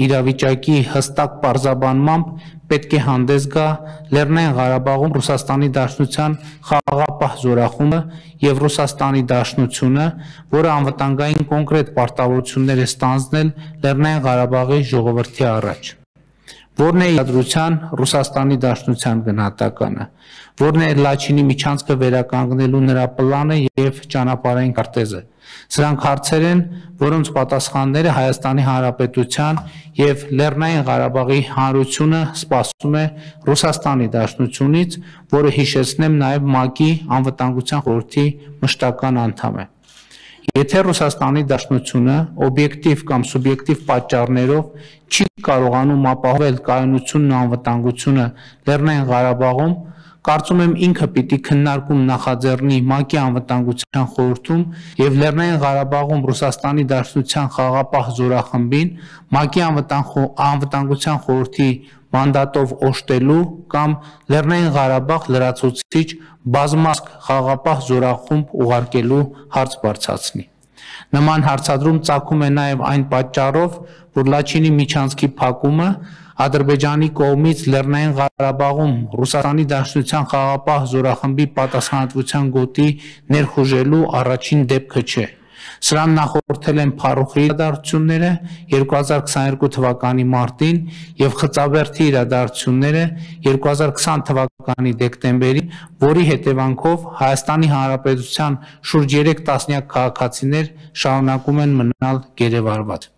իրավիճակի հստակ պարզաբանմամբ պետք է հանդես գա Լեռնային Ղարաբաղում Ռուսաստանի Դաշնության խաղաղապահ զորախումբը եւ Ռուսաստանի Դաշնությունը, որը անվտանգային կոնկրետ պարտավորություններ է ստանձնել Լեռնային Ղարաբաղի ժողովրդի առաջ։ Որն է իրադրության Ռուսաստանի Դաշնության գնահատականը, որն է Լաչինի միջանցքը վերականգնելու նրա պլանը եւ ճանապարհային քարտեզը։ Սրանք հարցեր են, որոնց պատասխանները Հայաստանի Հանրապետության եւ Լեռնային Ղարաբաղի Հանրությունը սպասում է Ռուսաստանի Դաշնությունից, որը հիշեցնեմ նաեւ ՄԱԿ-ի անվտանգության խորհրդի մշտական անդամ է։ Եթե Ռուսաստանի Դաշնությունը օբյեկտիվ կամ սուբյեկտիվ պատճառներով չի կարողանում ապահովել կայունությունն ու անվտանգությունը Լեռնային Ղարաբաղում, Կարծում եմ ինքը պիտի քննարկում նախաձեռնի ՄԱԿ-ի անվտանգության խորհրդում եւ Լեռնային Ղարաբաղում Ռուսաստանի Դաշնության խաղապահ զորախմբին ՄԱԿ-ի անվտանգության խորհրդի մանդատով օժտելու կամ Լեռնային Ղարաբաղ լրացուցիչ բազմազգ խաղապահ զորախումբ ուղարկելու հարց բարձրացնի։ Նման հարցադրում ծագում է նաև այն պատճառով, որ Լաչինի միջանցքի փակումը Ադրբեջանի կողմից Լեռնային Ղարաբաղում Ռուսաստանի Դաշնության խաղապահ զորախմբի պատասխանատվության գոտի ներխուժելու առաջին դեպքը չէ։ Սրան նախորդել են Փարուխի իրադարձությունները 2022 թվականի մարտին եւ Խծաբերդի իրադարձությունները 2020 թվականի դեկտեմբերին, որի հետևանքով Հայաստանի Հանրապետության շուրջ 3 տասնյակ քաղաքացիներ շարունակում են մնալ գերեվարված։